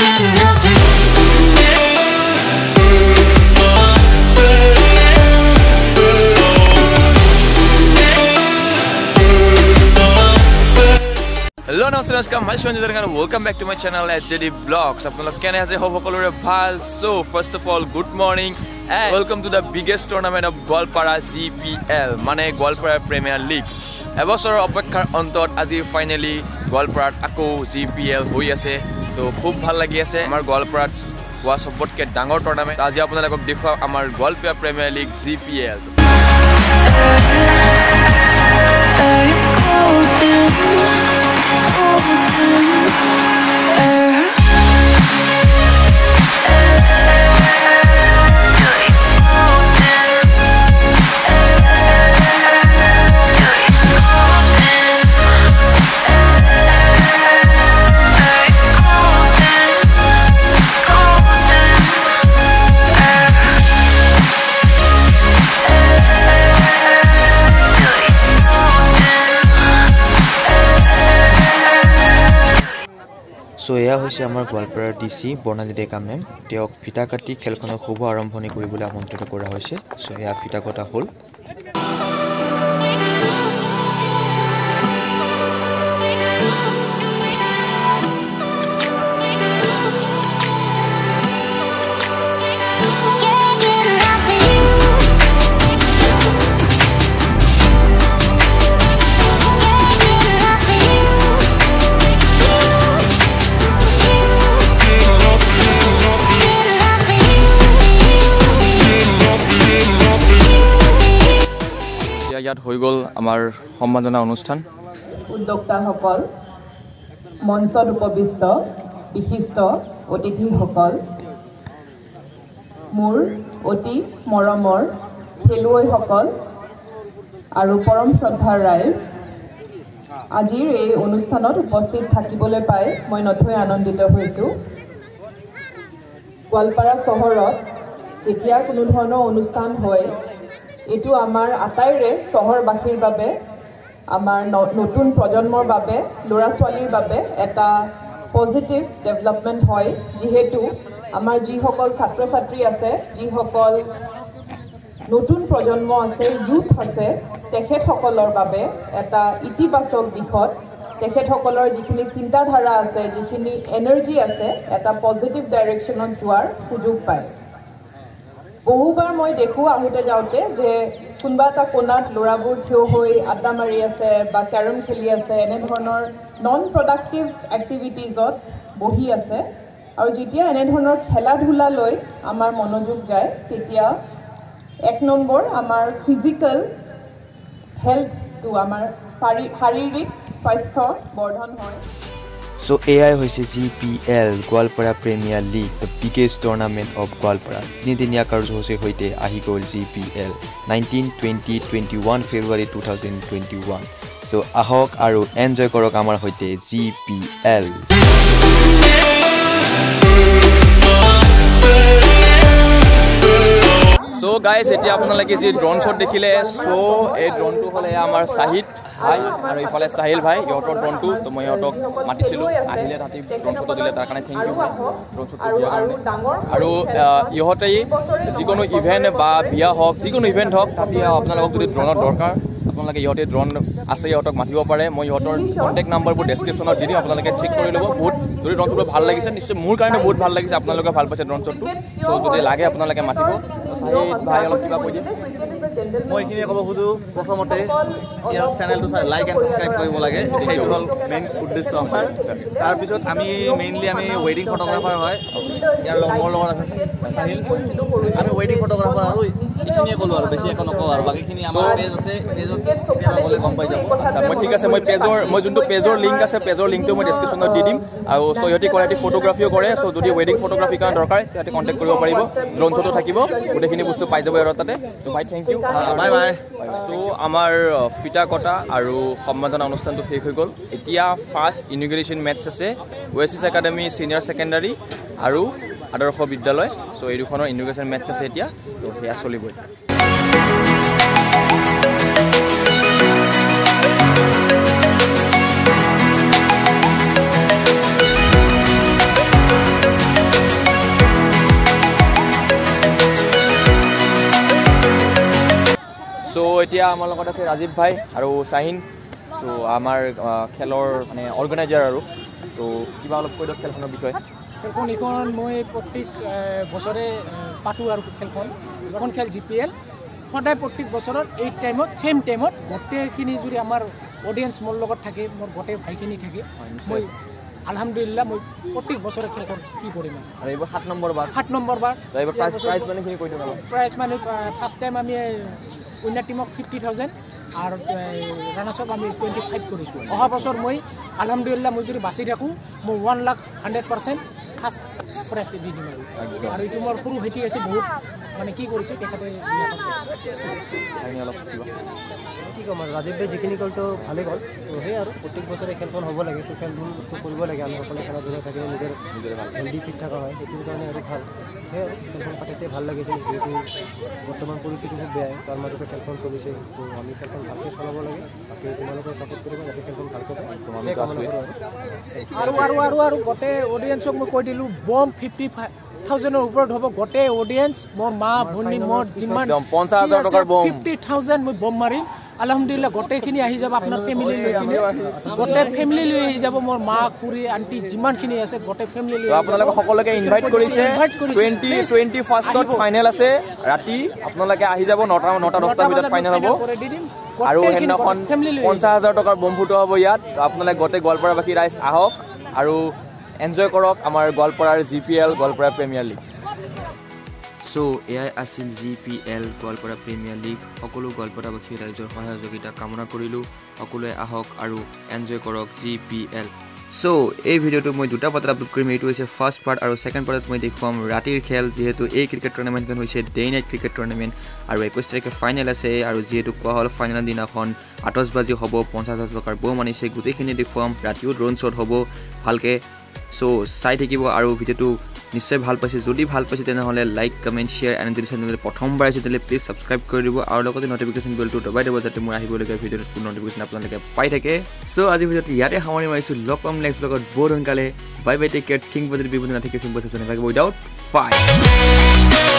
getting nothing. Hello নমস্কাৰ নমস্কাৰ মই সঞ্জয় কাৰণে welcome back to my channel at J D vlogs আপোনালোক কেনে আছে সব সকলোৰে ভাল so' first of all good morning and welcome to the biggest tournament of Goalpara G P L মানে গোৱালপাৰা প্ৰিমিয়াৰ লীগ এবছৰৰ অপেক্ষাৰ অন্তত আজি ফাইনেলি গোৱালপাৰাত আকৌ জি পি এল হৈ আছে ত' খুব ভাল লাগি আছে আমাৰ গোৱালপাৰাত হোৱা চবতকৈ ডাঙৰ টুৰ্ণামেণ্ট আজি আপোনালোকক দেখুৱাম আমাৰ Goalpara premier league G P L so' এয়া হৈছে আমাৰ গোৱালপাৰাৰ D C Barnali Deka ma'am তেওঁক ফিতা কাটি খেলখনৰ শুভ আৰম্ভণি কৰিবলৈ আমন্ত্ৰিত কৰা হৈছে। চ' এয়া ফিতা কটা হ'ল। ইয়াত হৈ গ'ল আমাৰ সম্মাননা অনুষ্ঠান। উদ্যোক্তাসকল মঞ্চত উপবিষ্ট বিশিষ্ট অতিথিসকল মোৰ অতি মৰমৰ খেলুৱৈসকল আৰু পৰম শ্ৰদ্ধাৰ ৰাইজ আজিৰ এই অনুষ্ঠানত উপস্থিত থাকিবলৈ পাই মই নথৈ আনন্দিত হৈছোঁ। গোৱালপাৰা চহৰত যেতিয়া কোনো ধৰণৰ অনুষ্ঠান হয় এইটো আমাৰ আটাইৰে চহৰবাসীৰ বাবে আমাৰ নতুন প্ৰজন্মৰ বাবে ল'ৰা ছোৱালীৰ বাবে এটা পজিটিভ ডেভেলপমেণ্ট হয়। যিহেতু আমাৰ যিসকল ছাত্ৰ ছাত্ৰী আছে যিসকল নতুন প্ৰজন্ম আছে ইউথ আছে তেখেতসকলৰ বাবে এটা ইতিবাচক দিশত তেখেতসকলৰ যিখিনি চিন্তাধাৰা আছে যিখিনি এনাৰ্জি আছে এটা পজিটিভ ডাইৰেকশ্যনত যোৱাৰ সুযোগ পায়। বহুবাৰ মই দেখোঁ আহোঁতে যাওঁতে যে কোনোবা এটা কোণাত ল'ৰাবোৰ থিয় হৈ আড্ডা মাৰি আছে বা কেৰম খেলি আছে এনেধৰণৰ নন প্ৰডাক্টিভ এক্টিভিটিজত বহি আছে। আৰু যেতিয়া এনেধৰণৰ খেলা ধূলালৈ আমাৰ মনোযোগ যায় তেতিয়া এক নম্বৰ আমাৰ ফিজিকেল হেল্থটো আমাৰ শাৰী- শাৰীৰিক স্বাস্থ্য বৰ্ধন হয়। চ' এয়াই হৈছে G P L Goalpara premier league the biggest tournament of Goalpara তিনিদিনীয়া কাৰ্যসূচীৰ সৈতে আহি গ'ল G P L nineteen twenty twenty one February two thousand twenty one so' আহক আৰু এনজয় কৰক আমাৰ সৈতে G P L so' guys এতিয়া আপোনালোকে যি ড্ৰোন শ্বট দেখিলে চ' এই ড্ৰোনটো হ'লে আমাৰ চাহিদ ভাই আৰু ইফালে চাহিল ভাই ইহঁতৰ ড্ৰোনটো তো মই ইহঁতক মাতিছিলোঁ। আহিলে তাহাঁতি ড্ৰোন শ্বটটো দিলে তাৰ কাৰণে থেংক ইউ ড্ৰোন শ্বটটো দিয়াৰ কাৰণে। আৰু আহ, ইহঁতেই যিকোনো ইভেণ্ট বা বিয়া হওক যিকোনো ইভেণ্ট হওক তাহাঁতি আপোনালোকক যদি ড্ৰোনৰ দৰকাৰ আপোনালোকে ইহঁতে ড্ৰোন আছে ইহঁতক মাতিব পাৰে। মই ইহঁতৰ কণ্টেক্ট নাম্বাৰবোৰ ডেছক্ৰিপশ্যনত দি দিম আপোনালোকে চেক কৰি ল'ব। বহুত যদি ড্ৰোন শ্বটটো ভাল লাগিছে নিশ্চয় মোৰ কাৰণে বহুত ভাল লাগিছে আপোনালোকে ভাল পাইছে ড্ৰোন শ্বটটো চ' যদি লাগে আপোনালোকে মাতিব। ত' চাহিদ ভাই অলপ কিবা কৈ দিয়ে মই এইখিনিয়ে ক'ব খোজোঁ। প্ৰথমতে ইয়াৰ চেনেলটো চাই লাইক এণ্ড ছাবস্ক্ৰাইব কৰিব লাগে। সেইটো হ'ল মেইন উদ্দেশ্য আমাৰ। তাৰপিছত আমি মেইনলি আমি ৱেডিং ফটোগ্ৰাফাৰ হয়। ইয়াৰ লগ মোৰ লগত আছে চাহিল আমি ৱেডিং ফটোগ্ৰাফাৰ আৰু এইখিনিয়ে ক'লোঁ আৰু বেছি একো নকওঁ আৰু। বাকীখিনি আমাৰ পেজ আছে। পেজত কেতিয়াবা গ'লে গম পাই যাব। আচ্ছা মই ঠিক আছে মই পেজৰ মই যোনটো পেজৰ লিংক আছে পেজৰ লিংকটো মই ডেছক্ৰিপশ্যনত দি দিম। আৰু চ' সিহঁতি কৰে সিহঁতি ফটোগ্ৰাফিও কৰে। চ' যদি ৱেডিং ফটোগ্ৰাফিৰ কাৰণে দৰকাৰ সিহঁতে কণ্টেক্ট কৰিব পাৰিব। ড্ৰোন শ্বটো থাকিব গোটেইখিনি বস্তু পাই যাব আৰু তাতে। চ' ভাই থেংক ইউ বাই বাই চ' আমাৰ ফিতা কটা আৰু সম্বৰ্ধনা অনুষ্ঠানটো শেষ হৈ গ'ল। এতিয়া ফাৰ্ষ্ট ইনিগ্ৰেশ্যন মেটছ আছে ৱেছ এছ একাডেমি ছিনিয়ৰ ছেকেণ্ডাৰী আৰু আদৰ্শ বিদ্যালয়। চ' এই দুখনৰ ইনিগ্ৰেশ্যন মেটছ আছে এতিয়া। ত' সেয়া চলিবই। এতিয়া আমাৰ লগত আছে ৰাজীৱ ভাই আৰু চাহিন চ' আমাৰ খেলৰ মানে অৰ্গেনাইজাৰ আৰু। ত' কিবা অলপ কৈ দিয়ক খেলখনৰ বিষয়ে। খেলখন এইখন মই প্ৰত্যেক বছৰে পাতোঁ আৰু খেলখন। এইখন খেল জি পি এল সদায় প্ৰত্যেক বছৰত এই টাইমত ছেইম টাইমত গোটেইখিনি যদি আমাৰ অডিয়েঞ্চ মোৰ লগত থাকে মোৰ গোটেই ভাইখিনি থাকে মই আলহামদুলিল্লাহ মই প্ৰত্যেক বছৰে খেলখন কি কৰিম আৰু। আৰু এইবাৰ সাত নম্বৰ বাৰ। সাত নম্বৰ বাৰ। প্ৰাইজ মানিখিনি কৈ মানে ফাৰ্ষ্ট টাইম আমি উইনাৰ টিমক ফিফটি থাউজেণ্ড আৰু ৰানাৰ্ছক আমি টুৱেণ্টি ফাইভ কৰিছোঁ। অহা বছৰ মই আলহামদুলিল্লাহ মই যদি বাচি থাকোঁ মই one lakh hundred percent first prize দি দিম আৰু। আৰু এইটো মোৰ সৰু ভাইটি আছে বহুত। মানে কি কৰিছে তেখেতে কি ক'ম আৰু ৰাজীৱ ভাই যিখিনি ক'লতো ভালেই গ'ল। তো সেই আৰু প্ৰত্যেক বছৰে খেলখন হ'ব লাগে তো খেল ধূলটো কৰিব লাগে আমি সকলোৱে খেলা ধূলা থাকিলে নিজৰ হেল্ডি ফিট থকা হয় সেইটোৰ কাৰণে আৰু ভাল। সেই আৰু খেলখন পাতিছে ভাল লাগিছিল যিহেতু বৰ্তমান পৰিস্থিতি খুব বেয়াই তাৰ মাজতে খেলখন চলিছে তো আমি খেলখন ভালকৈ চলাব লাগে বাকী তোমালোকে ছাপোৰ্ট কৰিব যাতে খেলখন ভালকৈ আৰু। আৰু আৰু আৰু আৰু গোটেই অডিয়েঞ্চক মই কৈ দিলোঁ বম ফিফটি থাউজেণ্ডৰ ওপৰত হ'ব গোটেই অডিয়েঞ্চ মোৰ মা ভনী মোৰ যিমান। ফিফটি থাউজেণ্ড মই বম মাৰিম আলহামদুলিল্লাহ গোটেইখিনি আহি যাব আপোনাৰ ফেমিলি লৈ কিনে গোটেই ফেমিলি লৈ আহি যাব মোৰ মা খুৰী আণ্টি যিমানখিনি আছে গোটেই ফেমিলি লৈ আপোনালোকে। সকলোকে ইনভাইট কৰিছে। টুৱেণ্টি টুৱেণ্টি ফাৰ্ষ্টত। ফাইনেল আছে ৰাতি আপোনালোকে আহি যাব নটা নটা দহটাৰ নটা ভিতৰত ফাইনেল হ'ব। আৰু সেইদিনাখন। পঞ্চাছ হাজাৰ টকাৰ বম ফুটোৱা হ'ব ইয়াত আপোনালোকে গোটেই গোৱালপাৰাবাসী ৰাইজ আহক আৰু এনজয় কৰক আমাৰ গোৱালপাৰাৰ G P L Goalpara premier league so' এয়াই আছিল G P L Goalpara premier league সকলো গোৱালপাৰাবাসী ৰাইজৰ সহযোগিতা কামনা কৰিলোঁ। সকলোৱে আহক আৰু এনজয় কৰক জি পি এল চ' এই ভিডিঅ'টো মই দুটা পাৰ্টত আপলোড কৰিম। এইটো হৈছে ফাৰ্ষ্ট পাৰ্ট আৰু ছেকেণ্ড পাৰ্টত মই দেখুৱাম ৰাতিৰ খেল যিহেতু এই ক্ৰিকেট টুৰ্ণামেণ্টখন হৈছে ডে নাইট ক্ৰিকেট টুৰ্ণামেণ্ট আৰু একৈছ তাৰিখে ফাইনেল আছে আৰু যিহেতু কোৱা হ'ল ফাইনেলৰ দিনাখন আতচবাজি হ'ব পঞ্চাছ হাজাৰ টকাৰ বম আনিছে। গোটেইখিনি দেখুৱাম। ৰাতিও ড্ৰোন শ্বট হ'ব। ভালকৈ চ' চাই থাকিব আৰু ভিডিঅ'টো নিশ্চয় ভাল পাইছে। যদি ভাল পাইছে তেনেহ'লে লাইক কমেণ্ট শ্বেয়াৰ এণ্ড যদি চেনেল প্ৰথমবাৰ আহিছে তেতিয়াহ'লে প্লিজ ছাবস্ক্ৰাইব কৰি দিব। আৰু লগতে নটিফিকেশ্যন বেলটো দবাই দিব যাতে মোৰ আহিবলগীয়া ভিডিঅ'ত নটিফিকেশ্যন আপোনালোকে পাই থাকে। চ' আজি ভিডিঅ'টো ইয়াতে সামৰি মাৰিছোঁ। লগ পাম নেক্সট ব্লগত বহুত সোনকালে। Bye bye take care think budget বিপদ নাথাকে চিম্পল চেপচন উইদাউট ফাইভ